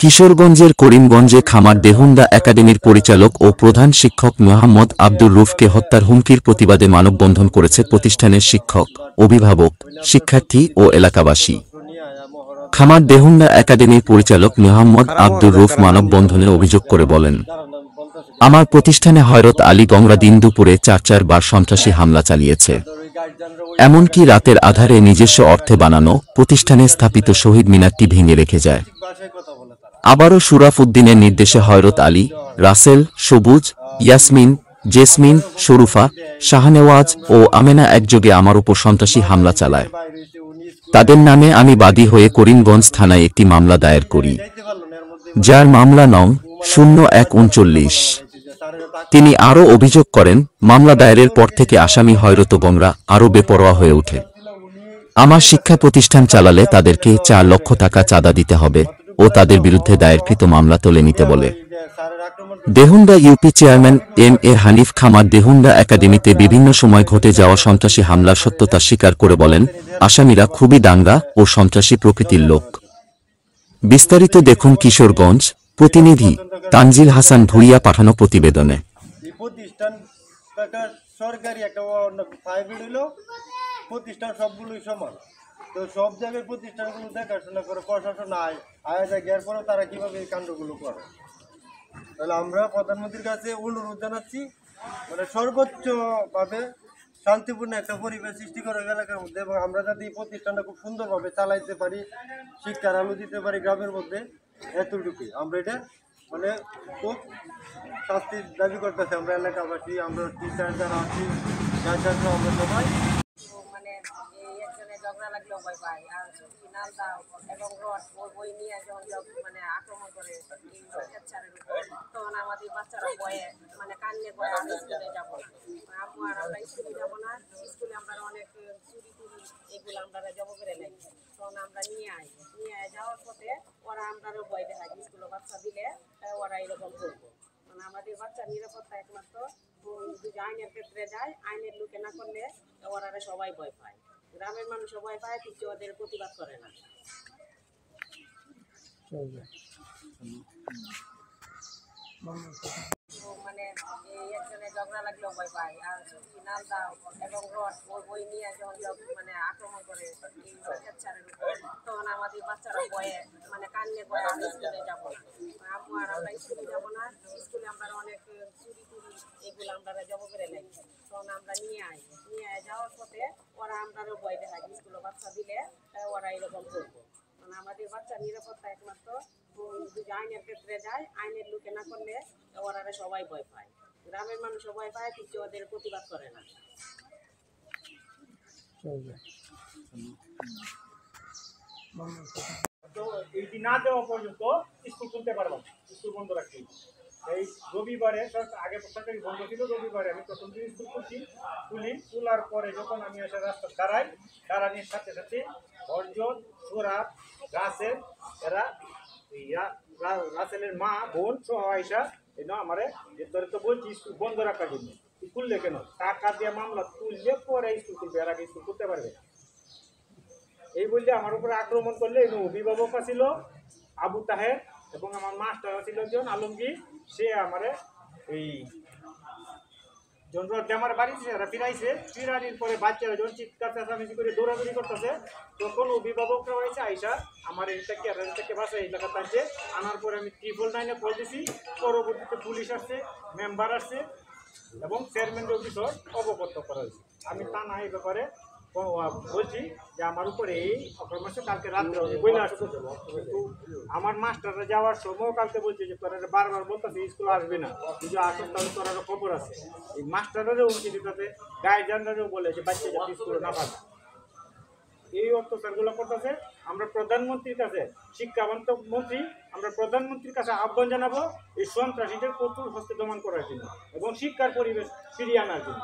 কিশোরগঞ্জের করিমগঞ্জে খামার দেহুন্দা একাডেমির পরিচালক ও প্রধান শিক্ষক মোহাম্মদ আব্দুর রুফকে হত্যার হুমকির প্রতিবাদে মানববন্ধন করেছে প্রতিষ্ঠানের শিক্ষক, অভিভাবক, শিক্ষার্থী ও এলাকাবাসী। খামার দেহুন্দা একাডেমির পরিচালক মোহাম্মদ আব্দুর রুফ মানববন্ধনে অভিযোগ করে বলেন, আমার প্রতিষ্ঠানে হয়রত আলী গংরা দিন দুপুরে চার চারবার সন্ত্রাসী হামলা চালিয়েছে। এমনকি রাতের আধারে নিজস্ব অর্থে বানানো প্রতিষ্ঠানে স্থাপিত শহীদ মিনারটি ভেঙে রেখে যায়। আবারও সুরাফ উদ্দিনের নির্দেশে হয়রত আলী, রাসেল, সবুজ, ইয়াসমিন, জেসমিন, শরুফা, শাহনেওয়াজ ও আমেনা একযোগে আমার উপর সন্ত্রাসী হামলা চালায়। তাদের নামে আমি বাদী হয়ে করিমগঞ্জ থানায় একটি মামলা দায়ের করি। যার মামলা নং শূন্য এক উনচল্লিশ। তিনি আরও অভিযোগ করেন, মামলা দায়েরের পর থেকে আসামি হয়রত বংরা আরও বেপরোয়া হয়ে ওঠে। আমার শিক্ষা প্রতিষ্ঠান চালালে তাদেরকে চার লক্ষ টাকা চাঁদা দিতে হবে। ও তাদের বিরুদ্ধে দায়েরকৃত মামলা তুলে নিতে বলে। Dehunda UP chairman M A Hanif খামার দেহুন্ডা একাডেমিতে বিভিন্ন সময় ঘটে যাওয়া সন্ত্রাসী হামলার সত্যতা স্বীকার করে বলেন, আসামিরা খুবই দাঙ্গা ও সন্ত্রাসী প্রকৃতির লোক। বিস্তারিত দেখুন কিশোরগঞ্জ প্রতিনিধি তানজিল হাসান ভুইয়া পাঠানো প্রতিবেদনে। সরকারি একটা প্রতিষ্ঠান সবগুলোই সমান। তো সব জায়গায় প্রতিষ্ঠানগুলো দেখাশোনা করে, প্রশাসন আয় আয় গিয়ার পরেও তারা কীভাবে এই কাণ্ডগুলো করে? তাহলে আমরা প্রধানমন্ত্রীর কাছে অনুরোধ জানাচ্ছি মানে সর্বোচ্চভাবে শান্তিপূর্ণ একটা পরিবেশ সৃষ্টি করে এলাকার মধ্যে এবং আমরা যাতে এই প্রতিষ্ঠানটা খুব সুন্দরভাবে চালাইতে পারি, শিক্ষার আলো দিতে পারি গ্রামের মধ্যে, এতটুকুই। আমরা এটা মানে খুব শাস্তির দাবি করতেছে আমরা এলাকাবাসী, আমরা টিচার যারা আছি আমরা সবাই। ঝগড়া লাগলেও ভয় পায় আর ফিনাল দাও এবং রড ওই নিয়ে যখন মানে আক্রমণ করে বাচ্চাদের উপর তখন আমাদের বাচ্চারা ভয়ে মানে কান্নে করে আমি স্কুলে যাব না আম্মু আর আমরা স্কুলে যাব না স্কুলে আমরা অনেক চুরি টুরি এগুলো আমরা জব করে নেই তখন আমরা নিয়ে আই নিয়ে যাওয়ার পথে ওরা আমরারও ভয় দেখায় স্কুলে বাচ্চা দিলে ওরা এরকম করব মানে আমাদের বাচ্চার নিরাপত্তা একমাত্র যদি আইনের ক্ষেত্রে যায় আইনের লোকে না করলে ওরা সবাই ভয় পায় গ্রামের মানুষ ভয় পায়, কিন্তু ওদের প্রতিবাদ করে না। মানে একজনে ঝগড়া লাগলেও ভয় পায়, আর ফিনাল দাও এবং রড, ওই বই নিয়ে যখন মানে আক্রমণ করে বাচ্চাদের উপর, তখন আমাদের বাচ্চারা ভয়ে মানে কান্নে করে আমি স্কুলে যাব না। আম্মু আর আমরা স্কুলে যাব না, স্কুলে আমরা অনেক চুরি টুরি এগুলো আমরা জব করে নেই। তখন আমরা নিয়ে আই নিয়ে যাওয়ার পথে ওরা আমরারও ভয় দেখায়, স্কুলে বাচ্চা দিলে ওরা এরকম করব। মানে আমাদের বাচ্চার নিরাপত্তা একমাত্র যদি আইনের ক্ষেত্রে যায়, আইনের লোকে না করলে ওরা সবাই ভয় পায়। গ্রামের মানুষ ভয় পায় কিন্তু ওদের প্রতিবাদ করে না। এইটি না দেওয়া পর্যন্ত স্কুল খুলতে পারব স্কুল বন্ধ রাখতে। এই রবিবারে আগে সরকারি বন্ধ ছিল, রবিবারে আমি প্রথম দিন স্কুল খুলছি। খুলি, খোলার পরে যখন আমি এসে রাস্তা দাঁড়াই দাঁড়ানোর সাথে সাথে অর্জন সোরাব রাসেল, এরা রাসেলের মা, বোন সহ আয়সা এই না আমারে যে তো বলছি, স্কুল বন্ধ রাখার জন্য। খুললে কেন? টাকা দিয়ে মামলা তুললে পরে স্কুল খুলবে, এর আগে স্কুল খুলতে পারবে। এই বললে আমার উপরে আক্রমণ করলে অভিভাবক ছিল, আবু তাহের এবং আমার মাস্টার ছিল একজন আলমগীর, সে আমারে এই যখন আমার বাড়িতে এরা ফিরাইছে। ফিরানির পরে বাচ্চারা যখন চিৎকার, চেঁচামেচি করে দৌড়াদৌড়ি করতেছে, তখন অভিভাবকরা হয়েছে, আইসা আমার এইটাকে আর এইটাকে বাসায় এলাকা টানছে আনার পরে আমি ট্রিপল নাইনে কল দিছি। পরবর্তীতে পুলিশ আসছে মেম্বার আসছে এবং চেয়ারম্যান অফিসর অবগত করা হয়েছে। আমি তা না, এই ব্যাপারে বলছি যে আমার উপরে এই অক্রমণে কালকে রাত্রে বলে আসতে আমার মাস্টাররা যাওয়ার সময় কালকে বলছে যে তোরা বারবার বলতেছে স্কুল আসবে না। যদি আসুন তাহলে তোর খবর আছে। এই মাস্টাররাও উঠে দিতেছে গার্জিয়ানরাও বলে যে বাচ্চা যাতে স্কুলে না পাবে এই অত্যাচারগুলো করতেছে। আমরা প্রধানমন্ত্রীর কাছে শিক্ষাবন্ত মন্ত্রী আমরা প্রধানমন্ত্রীর কাছে আহ্বান জানাব এই সন্ত্রাসীদের কঠোর হস্তে দমন করার জন্য এবং শিক্ষার পরিবেশ ফিরিয়ে আনার জন্য।